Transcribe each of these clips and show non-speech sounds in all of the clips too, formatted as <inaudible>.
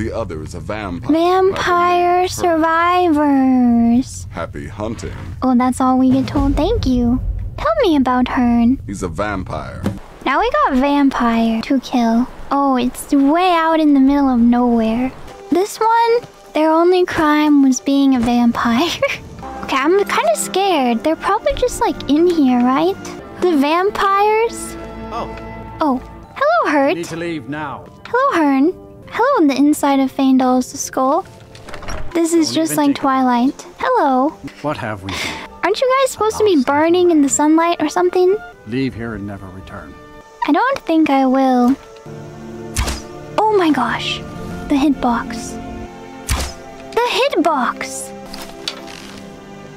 The other is a vampire. Vampire survivors. Happy hunting. Oh, that's all we get told. Thank you. Tell me about Hern. He's a vampire. Now we got vampire to kill. Oh, it's way out in the middle of nowhere. This one, their only crime was being a vampire. <laughs> okay, I'm kind of scared. They're probably just like in here, right? The vampires. Oh. Oh, hello, Hurt. Need to leave now. Hello, Hern. Hello, on the inside of Faendal's skull. This is just like Twilight. Hello. What have we done? Aren't you guys supposed to be burning in the sunlight or something? Leave here and never return. I don't think I will. Oh my gosh. The hitbox. The hitbox!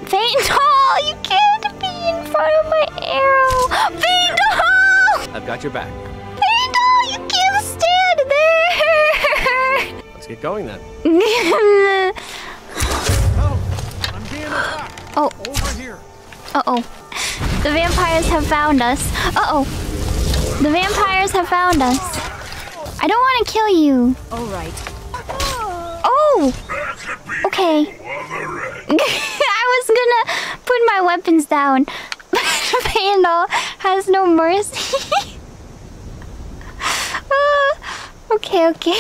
Faendal! You can't be in front of my arrow! Faendal! I've got your back. Going then. <laughs> Oh, I'm being attacked. oh, Over here. uh-oh. The vampires have found us. Uh-oh. The vampires have found us. I don't want to kill you. All right. Oh! Okay. <laughs> I was gonna put my weapons down. But <laughs> Faendal has no mercy. Ah, okay, okay.